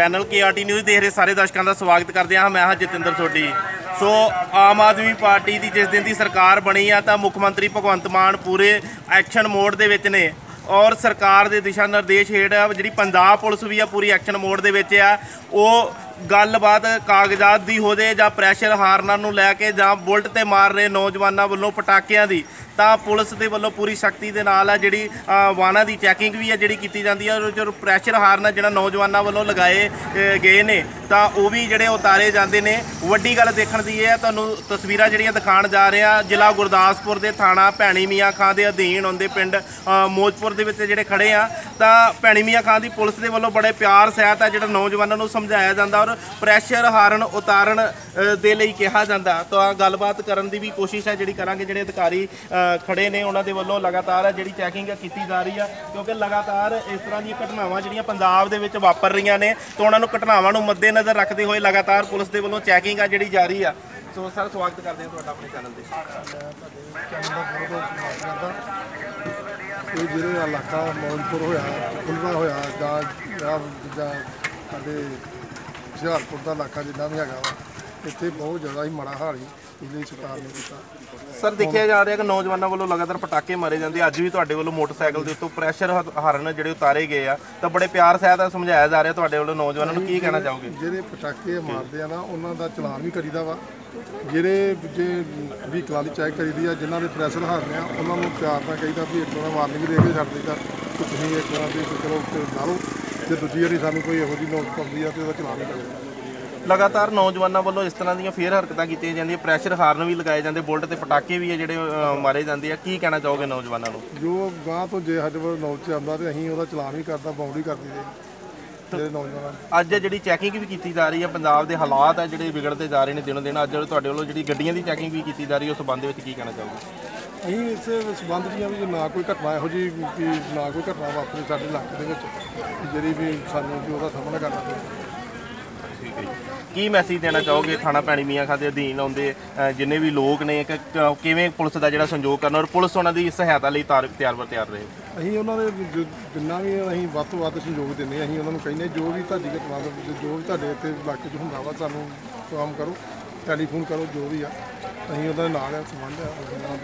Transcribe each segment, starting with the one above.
Channel KRT news ਦੇਖ ਰਹੇ ਸਾਰੇ ਦਰਸ਼ਕਾਂ ਦਾ ਸਵਾਗਤ ਕਰਦੇ ਹਾਂ। ਮੈਂ ਹਾਂ ਜਤਿੰਦਰ ਸੋਢੀ। ਸੋ, ਆਮ ਆਦਮੀ ਪਾਰਟੀ ਦੀ ਜਿਸ ਦਿਨ ਦੀ ਸਰਕਾਰ ਬਣੀ ਆ, ਤਾਂ ਮੁੱਖ ਮੰਤਰੀ ਭਗਵੰਤ ਮਾਨ ਪੂਰੇ ਐਕਸ਼ਨ ਮੋਡ ਦੇ ਵਿੱਚ ਨੇ। ਔਰ ਸਰਕਾਰ ਦੇ ਦਿਸ਼ਾ ਨਿਰਦੇਸ਼ ਹੇਠ ਜਿਹੜੀ ਪੰਜਾਬ ਪੁਲਿਸ ਵੀ ਆ, ਪੂਰੀ ਐਕਸ਼ਨ ਮੋਡ ਦੇ ਵਿੱਚ ਆ। ਉਹ ਗੱਲਬਾਤ ਕਾਗਜ਼ਾਤ ਦੀ ਹੋ ਜੇ ਜਾਂ ਪ੍ਰੈਸ਼ਰ ਹਾਰਨਾਂ ਨੂੰ ਲੈ ਕੇ ਜਾਂ ਬੁਲਟ ਤੇ ਮਾਰ ਰਹੇ ਨੌਜਵਾਨਾਂ ਵੱਲੋਂ ਪਟਾਕਿਆਂ ਦੀ, ਤਾਂ ਪੁਲਿਸ ਦੇ ਵੱਲੋਂ ਪੂਰੀ ਸ਼ਕਤੀ ਦੇ ਨਾਲ ਆ ਜਿਹੜੀ ਵਾਹਨਾਂ ਦੀ ਚੈਕਿੰਗ ਵੀ ਆ ਜਿਹੜੀ ਕੀਤੀ ਜਾਂਦੀ ਆ ਔਰ ਜੋ ਪ੍ਰੈਸ਼ਰ ਹਾਰਨ ਜਿਹੜਾ ਨੌਜਵਾਨਾਂ ਵੱਲੋਂ ਲਗਾਏ ਗਏ ਨੇ, ਤਾਂ ਉਹ ਵੀ ਜਿਹੜੇ ਉਤਾਰੇ ਜਾਂਦੇ ਨੇ। ਵੱਡੀ ਗੱਲ ਦੇਖਣ ਦੀ ਇਹ ਹੈ, ਤੁਹਾਨੂੰ ਤਸਵੀਰਾਂ ਜਿਹੜੀਆਂ ਦਿਖਾਉਣ ਜਾ ਰਹੇ ਆ ਜ਼ਿਲ੍ਹਾ ਗੁਰਦਾਸਪੁਰ ਦੇ ਥਾਣਾ ਭੈਣੀ ਮੀਆਂ ਖਾਂ ਦੇ ਅਧੀਨ ਆਉਂਦੇ ਪਿੰਡ ਮੋਜਪੁਰ ਦੇ ਵਿੱਚ ਜਿਹੜੇ ਖੜੇ ਆ ਤਾਂ ਭੈਣੀ ਮੀਆਂ ਖਾਂ ਦੀ ਪੁਲਿਸ ਦੇ ਵੱਲੋਂ ਬੜੇ ਪਿਆਰ ਸਹਿਤ ਆ ਜਿਹੜਾ ਨੌਜਵਾਨਾਂ ਨੂੰ ਸਮਝਾਇਆ ਜਾਂਦਾ ਔਰ ਪ੍ਰੈਸ਼ਰ ਹਾਰਨ ਉਤਾਰਨ ਦੇ ਲਈ ਕਿਹਾ ਜਾਂਦਾ। ਤਾਂ ਗੱਲਬਾਤ ਕਰਨ ਦੀ ਵੀ ਕੋਸ਼ਿਸ਼ ਹੈ ਜਿਹੜੀ ਕਰਾਂਗੇ ਜਿਹੜੇ ਅਧਿਕਾਰੀ ਅ, ਖੜੇ ਨੇ ਉਹਨਾਂ ਦੇ ਵੱਲੋਂ ਲਗਾਤਾਰ ਜਿਹੜੀ ਚੈਕਿੰਗ ਕੀਤੀ ਜਾ ਰਹੀ ਆ ਕਿਉਂਕਿ ਲਗਾਤਾਰ ਇਸ ਤਰ੍ਹਾਂ ਦੀਆਂ ਘਟਨਾਵਾਂ ਜਿਹੜੀਆਂ ਪੰਜਾਬ ਦੇ ਵਿੱਚ ਵਾਪਰ ਰਹੀਆਂ ਨੇ ਤਾਂ ਉਹਨਾਂ ਨੂੰ ਘਟਨਾਵਾਂ ਨੂੰ ਮੱਦੇਨਜ਼ਰ ਰੱਖਦੇ ਹੋਏ ਲਗਾਤਾਰ ਪੁਲਿਸ ਦੇ ਵੱਲੋਂ ਚੈਕਿੰਗ ਆ ਜਿਹੜੀ ਜਾਰੀ ਆ। ਸੋ ਸਰ ਸਵਾਗਤ ਕਰਦੇ ਹਾਂ ਤੁਹਾਡਾ ਆਪਣੇ ਚੈਨਲ ਤੇ। ਇਹ ਜਿਹੜੇ ਇਲਾਕਾ ਮੌਨਪੁਰ ਹੋਇਆ ਖੁੱਲ੍ਹਾ ਹੋਇਆ ਜਾਂ ਜਾਂ ਸਾਡੇ ਹੁਸ਼ਿਆਰਪੁਰ ਦਾ ਇਲਾਕਾ ਜਿੰਨਾ ਵੀ ਹੈਗਾ ਵਾ ਇੱਥੇ ਬਹੁਤ ਜ਼ਿਆਦਾ ਹੀ ਮਾੜਾ ਹਾਲ ਹੀ ਪਿਛਲੀ ਸਰਕਾਰ ਨੇ ਕੀਤਾ। ਸਰ ਦੇਖਿਆ ਜਾ ਰਿਹਾ ਕਿ ਨੌਜਵਾਨਾਂ ਵੱਲੋਂ ਲਗਾਤਾਰ ਪਟਾਕੇ ਮਾਰੇ ਜਾਂਦੇ ਅੱਜ ਵੀ ਤੁਹਾਡੇ ਵੱਲੋਂ ਮੋਟਰਸਾਈਕਲ ਦੇ ਉੱਤੋਂ ਪ੍ਰੈਸ਼ਰ ਹਾਰਨ ਜਿਹੜੇ ਉਤਾਰੇ ਗਏ ਆ। ਤਾਂ ਬੜੇ ਪਿਆਰ ਸਹਿਤ ਸਮਝਾਇਆ ਜਾ ਰਿਹਾ ਤੁਹਾਡੇ ਵੱਲੋਂ ਨੌਜਵਾਨਾਂ ਨੂੰ ਕੀ ਕਹਿਣਾ ਚਾਹੋਗੇ? ਜਿਹੜੇ ਪਟਾਕੇ ਮਾਰਦੇ ਆ ਨਾ ਉਹਨਾਂ ਦਾ ਚਲਾਨ ਵੀ ਕਰੀਦਾ ਵਾ। ਜਿਹੜੇ ਜੇ ਵਹੀਕਲਾਂ ਦੀ ਚੈੱਕ ਕਰੀਦੀ ਆ ਜਿਨ੍ਹਾਂ ਦੇ ਪ੍ਰੈਸ਼ਰ ਹਾਰਦੇ ਆ ਉਹਨਾਂ ਨੂੰ ਪਿਆਰ ਨਾਲ ਕਹੀਦਾ ਵੀ ਇੱਕ ਵਾਰ ਵਾਰਨਿੰਗ ਦੇ ਕੇ ਛੱਡ ਕਿ ਤੁਸੀਂ ਇੱਕ ਵਾਰ ਵੀ ਚਲੋ ਲਾ ਲਓ। ਤੇ ਦੂਜੀ ਵਾਰੀ ਸਾਨੂੰ ਕੋਈ ਇਹੋ ਜਿਹੀ ਨੋਟ ਪਾਉਂਦੀ ਆ ਤੇ ਉਹਦਾ ਚਲਾਨ ਕਰੀਦਾ ਲਗਾਤਾਰ ਨੌਜਵਾਨਾਂ ਵੱਲੋਂ ਇਸ ਤਰ੍ਹਾਂ ਦੀਆਂ ਫੇਰ ਹਰਕਤਾਂ ਕੀਤੀਆਂ ਜਾਂਦੀਆਂ ਪ੍ਰੈਸ਼ਰ ਹਾਰਨ ਵੀ ਲਗਾਏ ਜਾਂਦੇ ਬੁਲਟ ਤੇ ਪਟਾਕੇ ਵੀ ਆ ਜਿਹੜੇ ਅ, ਮਾਰੇ ਜਾਂਦੇ ਆ। ਕੀ ਕਹਿਣਾ ਚਾਹੋਗੇ ਨੌਜਵਾਨਾਂ ਨੂੰ? ਜੋ ਗਾਂ ਤੋਂ ਜੇ ਸਾਡੇ ਕੋਲ ਨੌਲੇਜ ਆਉਂਦਾ ਤੇ ਅਸੀਂ ਉਹਦਾ ਚਲਾਨ ਵੀ ਕਰਦਾ ਬਾਉਂਡ ਵੀ ਕਰ ਦਈਦੇ। ਜਿਹੜੇ ਨੌਜਵਾਨ ਅੱਜ ਜਿਹੜੀ ਚੈਕਿੰਗ ਵੀ ਕੀਤੀ ਜਾ ਰਹੀ ਹੈ ਪੰਜਾਬ ਦੇ ਹਾਲਾਤ ਆ ਜਿਹੜੇ ਵਿਗੜਦੇ ਜਾ ਰਹੇ ਨੇ ਦਿਨੋਂ ਦਿਨ ਅੱਜ ਤੁਹਾਡੇ ਵੱਲੋਂ ਜਿਹੜੀ ਗੱਡੀਆਂ ਦੀ ਚੈਕਿੰਗ ਵੀ ਕੀਤੀ ਜਾ ਰਹੀ ਹੈ ਉਸ ਸੰਬੰਧ ਵਿੱਚ ਕੀ ਕਹਿਣਾ ਚਾਹੋਗੇ? ਅਸੀਂ ਇਸ ਸਬੰਧ ਦੀਆਂ ਵੀ ਜੇ ਨਾ ਕੋਈ ਘਟਨਾ ਇਹੋ ਜੀ ਕਿ ਨਾ ਕੋਈ ਘਟਨਾ ਵਾਪਰੇ ਸਾਡੇ ਇਲਾਕੇ ਦੇ ਵਿੱਚ ਜਿਹੜੀ ਵੀ ਸਾਨੂੰ ਵੀ ਉਹਦਾ ਸਾਹਮਣਾ ਕਰਨਾ ਪਵੇ ਠੀਕ ਹੈ ਜੀ। ਕੀ ਮੈਸੇਜ ਦੇਣਾ ਚਾਹੋਗੇ? ਥਾਣਾ ਭੈਣੀ ਮੀਆਂ ਖਾਂ ਦੇ ਅਧੀਨ ਆਉਂਦੇ ਅ, ਜਿੰਨੇ ਵੀ ਲੋਕ ਨੇ ਕਿ ਕ- ਕਿਵੇਂ ਪੁਲਿਸ ਦਾ ਜਿਹੜਾ ਸੰਯੋਗ ਕਰਨਾ ਔਰ ਪੁਲਿਸ ਉਹਨਾਂ ਦੀ ਸਹਾਇਤਾ ਲਈ ਤਾਰ ਤਿਆਰ ਬਰ ਤਿਆਰ ਰਹੇ? ਅਸੀਂ ਉਹਨਾਂ ਦੇ ਜੋ- ਜਿੰਨਾ ਵੀ ਅਸੀਂ ਵੱਧ ਤੋਂ ਵੱਧ ਸਹਿਯੋਗ ਦਿੰਦੇ ਹਾਂ ਅਸੀਂ ਉਹਨਾਂ ਨੂੰ ਕਹਿੰਦੇ ਜੋ ਵੀ ਤੁਹਾਡੀ ਘਟਨਾ ਦਾ ਜੋ ਵੀ ਤੁਹਾਡੇ ਇੱਥੇ ਇਲਾਕੇ 'ਚ ਹੁੰਦਾ ਵਾ ਸਾਨੂੰ ਕੰਮ ਕਰੋ ਟੈਲੀਫੋਨ ਕਰੋ ਜੋ ਵੀ ਆ। ਅਸੀਂ ਉਹਦਾ ਨਾਲ ਆ ਸੰਬੰਧ ਆ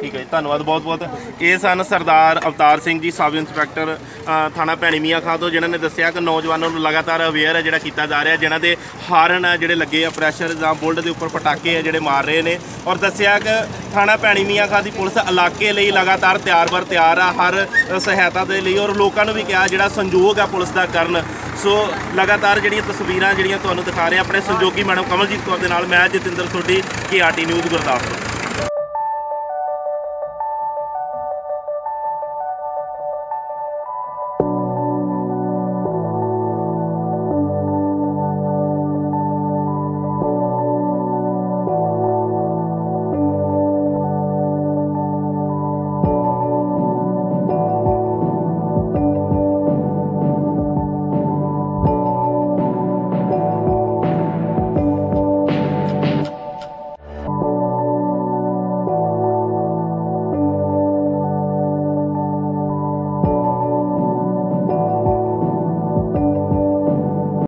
ਠੀਕ ਹੈ ਜੀ ਧੰਨਵਾਦ ਬਹੁਤ ਬਹੁਤ। ਇਹ ਸਨ ਸਰਦਾਰ ਅਵਤਾਰ ਸਿੰਘ ਜੀ ਸਬ ਇੰਸਪੈਕਟਰ ਅ, ਥਾਣਾ ਭੈਣੀ ਮੀਆਂ ਖਾਂ ਤੋਂ ਜਿਨ੍ਹਾਂ ਨੇ ਦੱਸਿਆ ਕਿ ਨੌਜਵਾਨਾਂ ਨੂੰ ਲਗਾਤਾਰ ਅਵੇਅਰ ਹੈ ਜਿਹੜਾ ਕੀਤਾ ਜਾ ਰਿਹਾ ਜਿਨ੍ਹਾਂ ਦੇ ਹਾਰਨ ਆ ਜਿਹੜੇ ਲੱਗੇ ਆ ਪ੍ਰੈਸ਼ਰ ਜਾਂ ਬੁਲਟ ਦੇ ਉੱਪਰ ਪਟਾਕੇ ਆ ਜਿਹੜੇ ਮਾਰ ਰਹੇ ਨੇ। ਔਰ ਦੱਸਿਆ ਕਿ ਥਾਣਾ ਭੈਣੀ ਮੀਆਂ ਖਾਂ ਦੀ ਪੁਲਿਸ ਇਲਾਕੇ ਲਈ ਲਗਾਤਾਰ ਤਿਆਰ ਬਰ ਤਿਆਰ ਆ ਹਰ ਅ, ਸਹਾਇਤਾ ਦੇ ਲਈ। ਔਰ ਲੋਕਾਂ ਨੂੰ ਵੀ ਕਿਹਾ ਜਿਹੜਾ ਸੰਯੋਗ ਆ ਪੁਲਿਸ ਦਾ ਕਰਨ ਸੋ ਲਗਾਤਾਰ ਜਿਹੜੀਆਂ ਤਸਵੀਰਾਂ ਜਿਹੜੀਆਂ ਤੁਹਾਨੂੰ ਦਿਖਾ ਰਹੇ ਆ ਆਪਣੇ ਸੰਯੋਗੀ ਮੈਡਮ ਕਮਲਜੀਤ ਕੌਰ ਦੇ ਨਾਲ, ਮੈਂ Jatinder Sodhi, K RT news, Gurdaspur.